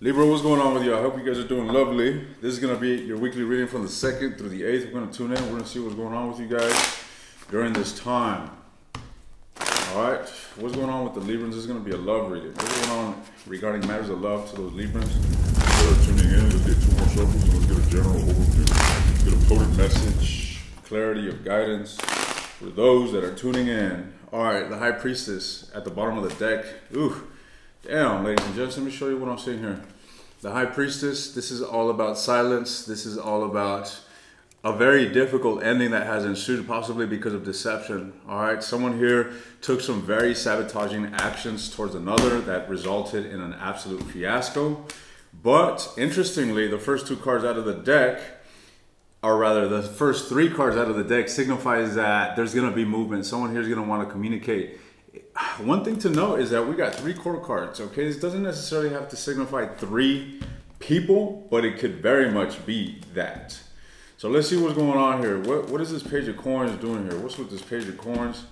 Libra, what's going on with you? I hope you guys are doing lovely. This is going to be your weekly reading from the 2nd through the 8th. We're going to tune in. We're going to see what's going on with you guys during this time. All right, what's going on with the Librans? This is going to be a love reading. What's going on regarding matters of love to those Librans? That are tuning in, let's get two more shuffles and let's get a general overview. Get a potent message, clarity of guidance for those that are tuning in. All right, the High Priestess at the bottom of the deck. Ooh. Damn, ladies and gents, let me show you what I'm seeing here. The High Priestess, this is all about silence. This is all about a very difficult ending that has ensued, possibly because of deception. All right, someone here took some very sabotaging actions towards another that resulted in an absolute fiasco. But interestingly, the first two cards out of the deck, or rather the first three cards out of the deck signifies that there's gonna be movement. Someone here is gonna wanna communicate one thing to note is that we got three court cards, okay? This doesn't necessarily have to signify three people, but it could very much be that. So let's see what's going on here. What, what is this page of coins doing here? What's with this page of coins?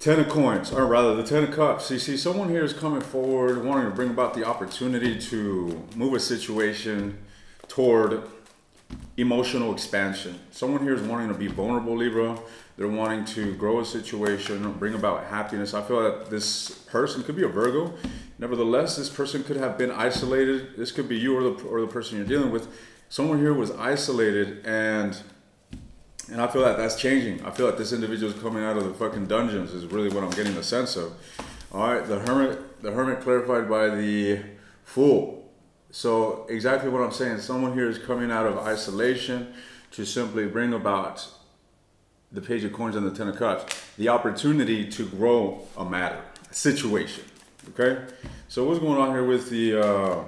Ten of coins, or rather the ten of cups. You see, someone here is coming forward, wanting to bring about the opportunity to move a situation toward emotional expansion. Someone here is wanting to be vulnerable, Libra. They're wanting to grow a situation, bring about happiness. I feel that this person could be a Virgo. Nevertheless, this person could have been isolated. This could be you or the, or the person you're dealing with. Someone here was isolated and and I feel that that's changing. I feel like this individual is coming out of the fucking dungeons is really what I'm getting the sense of. All right, the hermit, the hermit clarified by the fool. So exactly what I'm saying. Someone here is coming out of isolation to simply bring about the page of coins and the ten of cups, the opportunity to grow a matter, a situation. Okay, so what's going on here with the uh,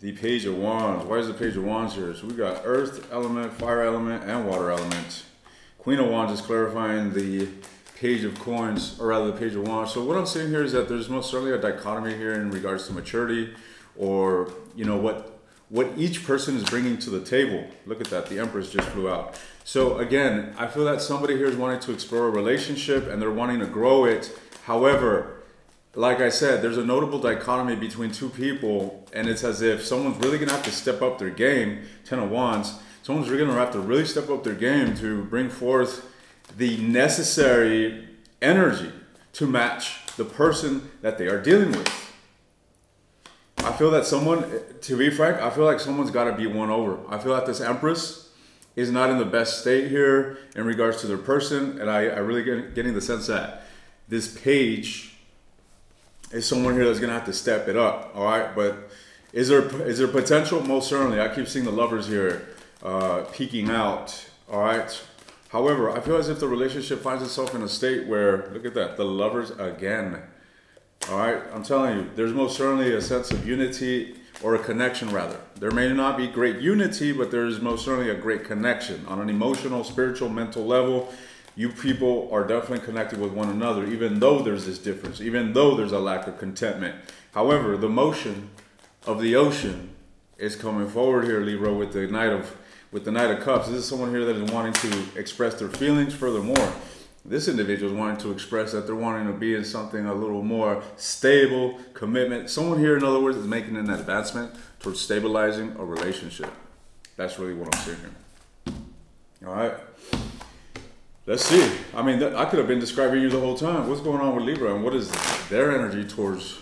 the page of wands? Why is the page of wands here? So we got earth element, fire element, and water element. Queen of wands is clarifying the page of coins, or rather the page of wands. So what I'm saying here is that there's most certainly a dichotomy here in regards to maturity, or you know what what each person is bringing to the table. Look at that, the Empress just flew out. So again, I feel that somebody here is wanting to explore a relationship and they're wanting to grow it. However, like I said, there's a notable dichotomy between two people, and it's as if someone's really gonna have to step up their game. Ten of Wands. Someone's really gonna have to really step up their game to bring forth the necessary energy to match the person that they are dealing with. I feel that someone, to be frank, I feel like someone's got to be won over. I feel like this Empress is not in the best state here in regards to their person, and I, I really get getting the sense that this page is someone here that's gonna have to step it up. All right, but is there is there potential? Most certainly. I keep seeing the lovers here uh, peeking out. All right. However, I feel as if the relationship finds itself in a state where, look at that, the lovers again all right, I'm telling you, there's most certainly a sense of unity or a connection rather. There may not be great unity, but there is most certainly a great connection on an emotional, spiritual, mental level. You people are definitely connected with one another, even though there's this difference, even though there's a lack of contentment. However, the motion of the ocean is coming forward here, Libra, with the Knight of with the Knight of Cups. This is someone here that is wanting to express their feelings. Furthermore, this individual is wanting to express that they're wanting to be in something a little more stable, commitment. Someone here, in other words, is making an advancement towards stabilizing a relationship. That's really what I'm seeing here. All right. Let's see. I mean, I could have been describing you the whole time. What's going on with Libra and what is their energy towards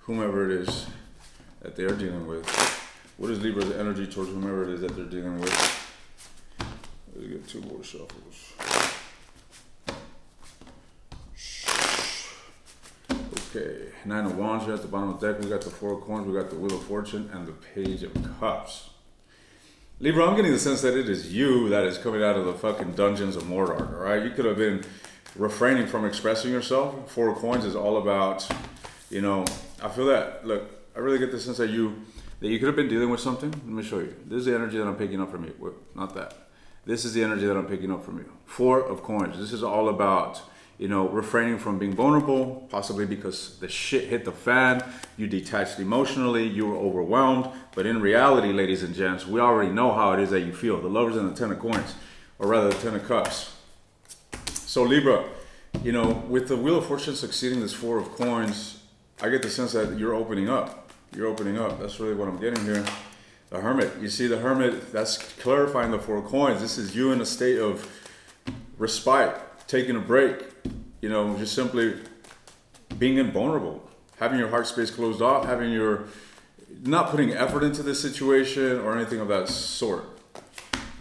whomever it is that they're dealing with? What is Libra's energy towards whomever it is that they're dealing with? Let's get two more shuffles. Okay, nine of wands here at the bottom of the deck. We got the four of coins, we got the wheel of fortune, and the page of cups. Libra, I'm getting the sense that it is you that is coming out of the fucking dungeons of Mordor, all right? You could have been refraining from expressing yourself. Four of coins is all about, you know, I feel that, look, I really get the sense that you, that you could have been dealing with something. Let me show you. This is the energy that I'm picking up from you. Not that. This is the energy that I'm picking up from you. Four of coins. This is all about you know, refraining from being vulnerable, possibly because the shit hit the fan, you detached emotionally, you were overwhelmed. But in reality, ladies and gents, we already know how it is that you feel. The lovers and the ten of coins, or rather the ten of cups. So Libra, you know, with the Wheel of Fortune succeeding this four of coins, I get the sense that you're opening up. You're opening up. That's really what I'm getting here. The Hermit. You see the Hermit, that's clarifying the four coins. This is you in a state of respite, taking a break, you know, just simply being invulnerable, having your heart space closed off, having your, not putting effort into this situation or anything of that sort.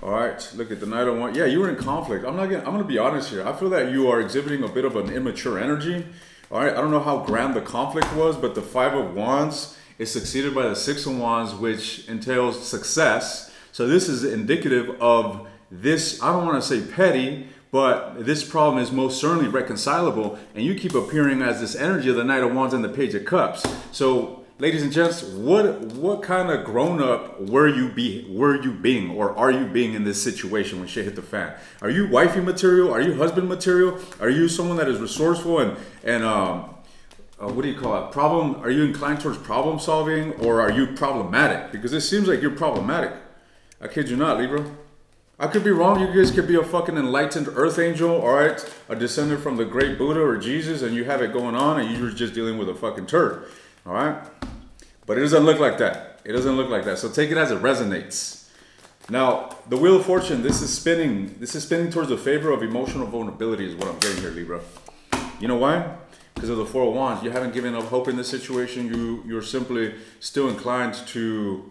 All right, look at the Knight of oh Wands. Yeah, you were in conflict. I'm not gonna, I'm gonna be honest here. I feel that you are exhibiting a bit of an immature energy. All right, I don't know how grand the conflict was, but the Five of Wands is succeeded by the Six of Wands, which entails success. So this is indicative of this, I don't want to say petty, but this problem is most certainly reconcilable. And you keep appearing as this energy of the Knight of Wands and the Page of Cups. So ladies and gents, what what kind of grown up were you be were you being or are you being in this situation when shit hit the fan? Are you wifey material? Are you husband material? Are you someone that is resourceful and and um uh, what do you call it? Problem? Are you inclined towards problem solving or are you problematic? Because it seems like you're problematic. I kid you not, Libra. I could be wrong. You guys could be a fucking enlightened earth angel, all right? A descendant from the great Buddha or Jesus, and you have it going on, and you're just dealing with a fucking turd, all right? But it doesn't look like that. It doesn't look like that. So take it as it resonates. Now, the Wheel of Fortune, this is spinning. This is spinning towards the favor of emotional vulnerability is what I'm getting here, Libra. You know why? because of the Four of Wands. You haven't given up hope in this situation. You you're simply still inclined to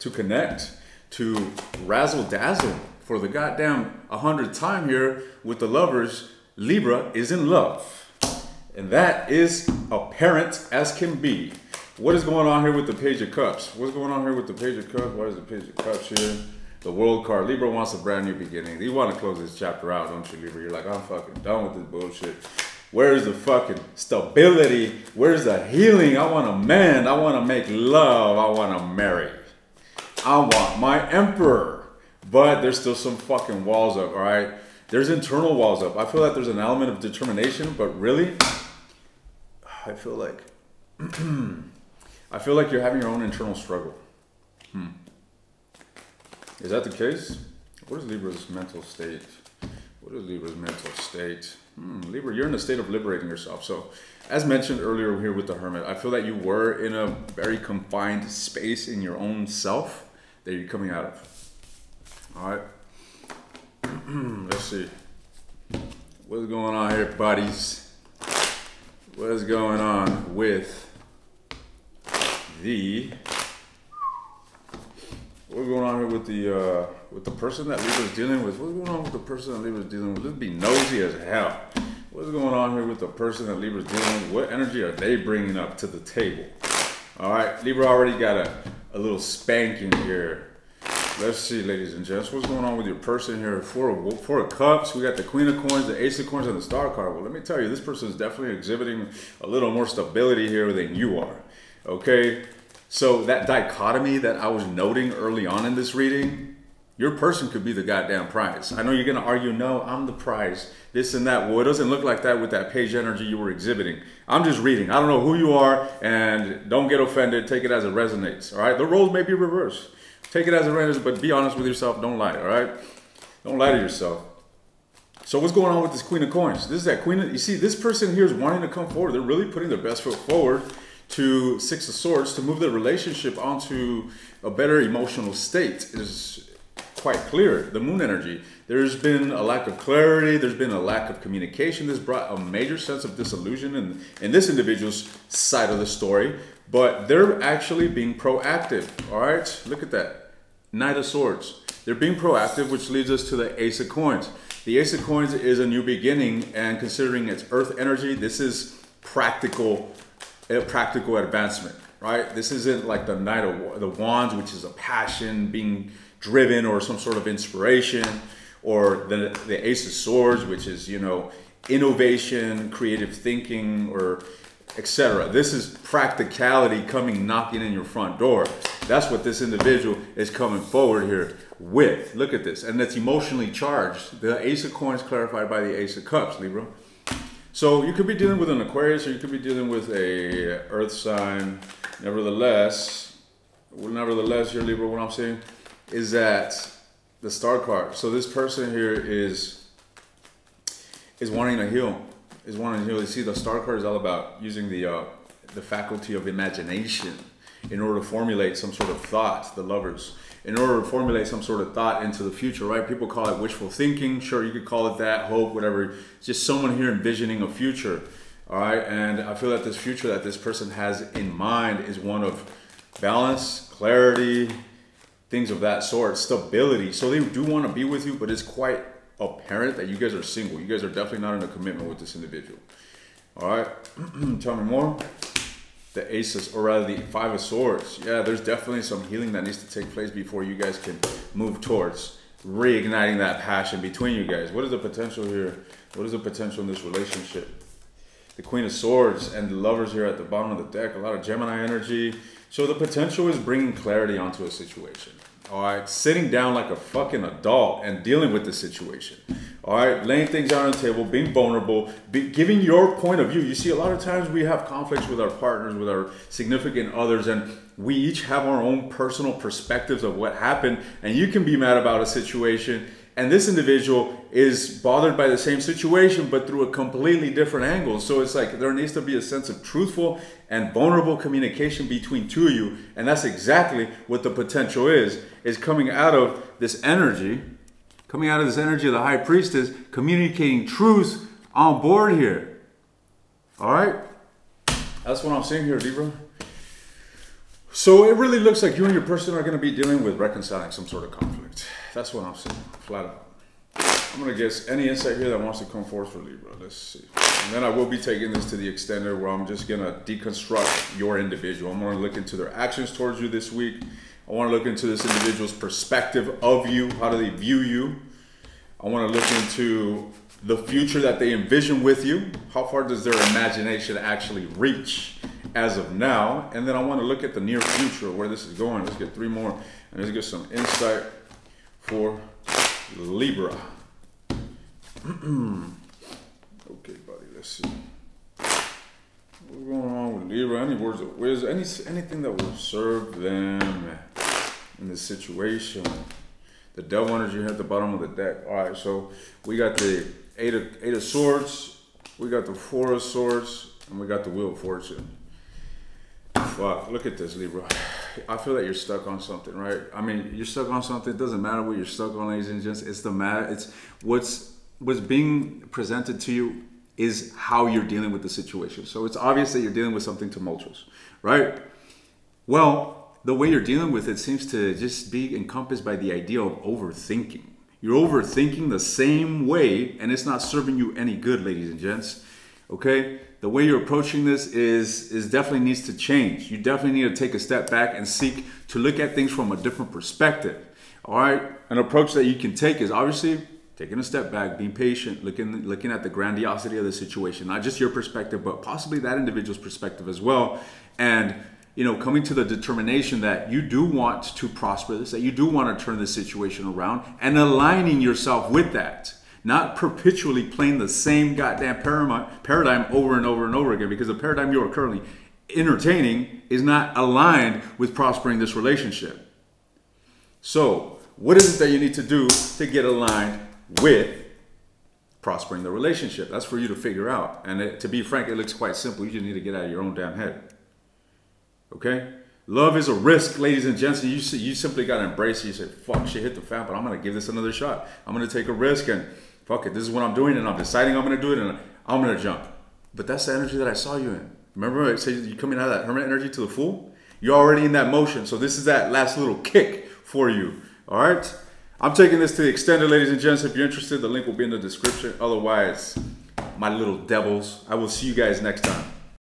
to connect, to razzle dazzle for the goddamn a hundredth time here with the lovers. Libra is in love, and that is apparent as can be. What is going on here with the Page of Cups? What's going on here with the Page of Cups? Why is the Page of Cups here? The World card. Libra wants a brand new beginning. You want to close this chapter out, don't you, Libra? You're like, I'm fucking done with this bullshit. Where's the fucking stability? Where's the healing? I want a man. I want to make love. I want to marry. I want my emperor. But there's still some fucking walls up, all right? There's internal walls up. I feel like there's an element of determination, but really, I feel like, I feel like you're having your own internal struggle. Hmm. Is that the case? What is Libra's mental state? What is Libra's mental state? Hmm, Libra, you're in a state of liberating yourself. So, as mentioned earlier here with the Hermit, I feel that you were in a very confined space in your own self that you're coming out of. All right. Let's see. What's going on here, buddies? What is going on with the What's going on here with the uh, with the person that Libra's dealing with? What's going on with the person that Libra's dealing with? Let's be nosy as hell. What's going on here with the person that Libra's dealing with? What energy are they bringing up to the table? All right, Libra already got a, a little spanking here. Let's see, ladies and gents, what's going on with your person here? Four of, four of Cups, we got the Queen of Coins, the Ace of Coins, and the Star card. Well, let me tell you, this person is definitely exhibiting a little more stability here than you are. Okay, so that dichotomy that I was noting early on in this reading, your person could be the goddamn prize. I know you're gonna argue, no, I'm the prize, this and that. Well, it doesn't look like that with that page energy you were exhibiting. I'm just reading. I don't know who you are, and don't get offended. Take it as it resonates. All right, the roles may be reversed. Take it as it resonates, but be honest with yourself. Don't lie. All right, don't lie to yourself. So what's going on with this Queen of Coins? This is that Queen. Of, you see, this person here is wanting to come forward. They're really putting their best foot forward to Six of Swords to move their relationship onto a better emotional state is quite clear. The moon energy. There's been a lack of clarity. There's been a lack of communication. This brought a major sense of disillusion in, in this individual's side of the story. But they're actually being proactive. All right, look at that. Knight of Swords. They're being proactive, which leads us to the Ace of Coins. The Ace of Coins is a new beginning, and considering its Earth energy, this is practical a practical advancement, right? This isn't like the Knight of the Wands, which is a passion, being driven, or some sort of inspiration, or the the Ace of Swords, which is you know innovation, creative thinking, or etc. This is practicality coming knocking in your front door. That's what this individual is coming forward here with. Look at this, and it's emotionally charged. The Ace of Coins clarified by the Ace of Cups, Libra. So you could be dealing with an Aquarius or you could be dealing with a Earth sign. Nevertheless, nevertheless, your Libra, what I'm saying is that the star card. So this person here is is wanting to heal. Is wanting to heal. You see, the star card is all about using the uh, the faculty of imagination in order to formulate some sort of thought, the lovers, in order to formulate some sort of thought into the future, right? People call it wishful thinking. Sure, you could call it that, hope, whatever. It's just someone here envisioning a future, all right? And I feel that this future that this person has in mind is one of balance, clarity, things of that sort, stability. So they do want to be with you, but it's quite apparent that you guys are single. You guys are definitely not in a commitment with this individual. All right, tell me more. The aces, or rather the five of swords. Yeah, there's definitely some healing that needs to take place before you guys can move towards reigniting that passion between you guys. What is the potential here? What is the potential in this relationship? The Queen of Swords and the lovers here at the bottom of the deck. A lot of Gemini energy. So the potential is bringing clarity onto a situation. All right, sitting down like a fucking adult and dealing with the situation. All right, laying things out on the table, being vulnerable, be, giving your point of view. You see, a lot of times we have conflicts with our partners, with our significant others, and we each have our own personal perspectives of what happened. And you can be mad about a situation and this individual is bothered by the same situation but through a completely different angle. So it's like there needs to be a sense of truthful and vulnerable communication between two of you. And that's exactly what the potential is is coming out of this energy coming out of this energy of the high priestess communicating truth on board here. All right? That's what i'm seeing here libra so it really looks like you and your person are going to be dealing with reconciling some sort of conflict that's what I'm saying, flat out. I'm gonna guess any insight here that wants to come forth for Libra. Let's see. And then I will be taking this to the extender where I'm just gonna deconstruct your individual. I'm gonna look into their actions towards you this week. I wanna look into this individual's perspective of you. How do they view you? I wanna look into the future that they envision with you. How far does their imagination actually reach as of now? And then I wanna look at the near future, where this is going. Let's get three more and let's get some insight for Libra. okay, buddy, let's see. What's going on with Libra? Any words of wisdom? Any, anything that will serve them in this situation? The devil energy at the bottom of the deck. All right, so we got the eight of, eight of swords, we got the four of swords, and we got the wheel of fortune. Fuck, look at this, Libra. I feel that you're stuck on something, right? I mean, you're stuck on something. It doesn't matter what you're stuck on, ladies and gents. It's the matter. It's what's what's being presented to you is how you're dealing with the situation. So it's obvious that you're dealing with something tumultuous, right? Well, the way you're dealing with it seems to just be encompassed by the idea of overthinking. You're overthinking the same way, and it's not serving you any good, ladies and gents. Okay? The way you're approaching this is is definitely needs to change. You definitely need to take a step back and seek to look at things from a different perspective. All right, an approach that you can take is obviously taking a step back, being patient, looking looking at the grandiosity of the situation, not just your perspective, but possibly that individual's perspective as well, and you know, coming to the determination that you do want to prosper this, that you do want to turn this situation around, and aligning yourself with that not perpetually playing the same goddamn paradigm over and over and over again because the paradigm you are currently entertaining is not aligned with prospering this relationship. So, what is it that you need to do to get aligned with prospering the relationship? That's for you to figure out. And it, to be frank, it looks quite simple. You just need to get out of your own damn head. Okay? Love is a risk, ladies and gents. You, you simply got to embrace it. You say, fuck, shit hit the fan, but I'm going to give this another shot. I'm going to take a risk and fuck it, this is what I'm doing, and I'm deciding I'm gonna do it, and I'm gonna jump. But that's the energy that I saw you in. Remember, I said you coming out of that hermit energy to the fool. You're already in that motion, so this is that last little kick for you. All right. I'm taking this to the extended, ladies and gents. If you're interested, the link will be in the description. Otherwise, my little devils, I will see you guys next time.